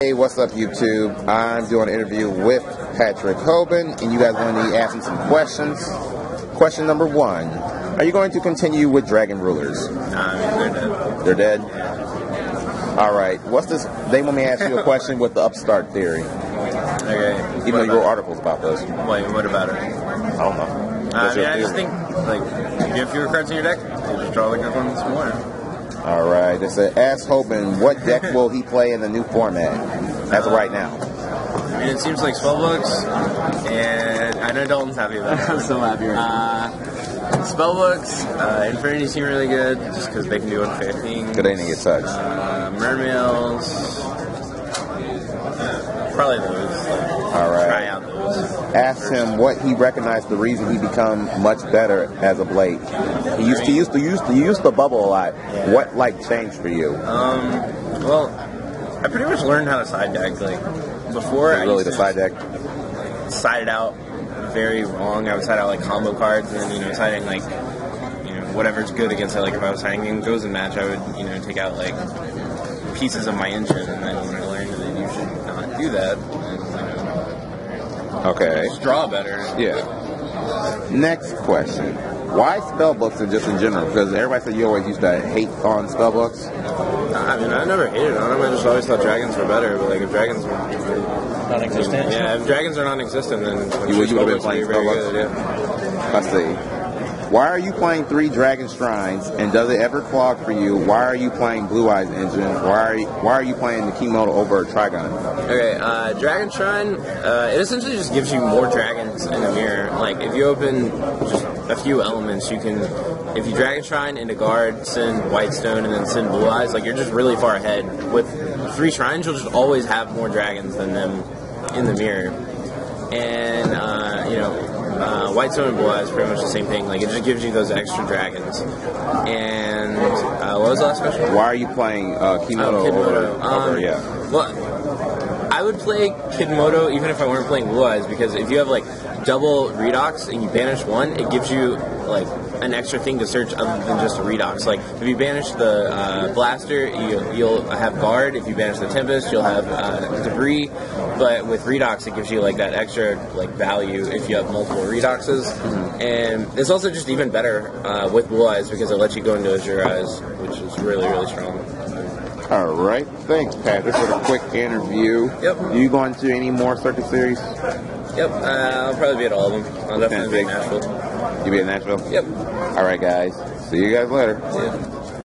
Hey, what's up, YouTube? I'm doing an interview with Patrick Hoban, and you guys want me to be asking some questions. Question number one Are you going to continue with Dragon Rulers? Nah, I mean, they're dead. They're dead? All right. What's this? They want me to ask you a question with the upstart theory, Okay. even though you wrote articles about this. Wait, what about it? I don't know. Uh, I mean, I just think, like, if you have fewer cards in your deck, you just draw the good ones more. All right. They said, Ask Hoban, what deck will he play in the new format as of right now? I mean, it seems like spellbooks, and I know Dalton's happy about it. I'm so happy right Uh, spellbooks, uh, Infernity seem really good, just because they can do unfair things. Because they didn't get touched. Uh, Mermails. Probably those. Like, All right. Try out those. Asked him what he recognized the reason he become much better as of late. He used to used to used to use the bubble a lot. Yeah. What like changed for you? Um, well, I pretty much learned how to side deck. Like, before I really used the to side deck. side it out very wrong. I would side out like combo cards and then, you know, siding like, you know, whatever's good against it. Like if I was siding goes in match, I would, you know, take out like pieces of my engine and then when I learned that you should not do that and, Okay. just draw better. Yeah. Next question. Why spell books and just in general? Because everybody said you always used to hate on spell books. I mean, I never hated on them. I just always thought dragons were better. But like, if dragons were Non-existent. yeah, if dragons are non-existent, then You would- you would've been spellbooks playing be very spellbooks? good, yeah. Let's see. Why are you playing three dragon shrines? And does it ever clog for you? Why are you playing Blue Eyes Engine? Why are you, why are you playing the Kimoto over Trigon? Okay, uh, Dragon Shrine, uh, it essentially just gives you more dragons in the mirror. Like, if you open just a few elements, you can, if you Dragon Shrine into guard, send Whitestone, and then send Blue Eyes, like, you're just really far ahead. With three shrines, you'll just always have more dragons than them in the mirror. And, uh, you know, uh, Whitestone and Blue Eyes pretty much the same thing. Like, it just gives you those extra dragons. And, uh, what was the last question? Why are you playing uh, Kimoto Oh, Kid over, Moto. over Um, yeah? Well, would play Kidmodo even if I weren't playing Blue Eyes because if you have like double redox and you banish one, it gives you like an extra thing to search other than just a redox. Like if you banish the uh, blaster, you, you'll have guard. If you banish the tempest, you'll have uh, debris. But with redox, it gives you like that extra like value if you have multiple redoxes. And it's also just even better uh, with Blue Eyes because it lets you go into Azure Eyes, which is really really strong. All right. Thanks, Pat. Patrick, for the quick interview. Yep. You going to any more circuit series? Yep, uh, I'll probably be at all of them. I'll definitely be in Nashville. You be in Nashville? Yep. All right, guys. See you guys later. Yeah.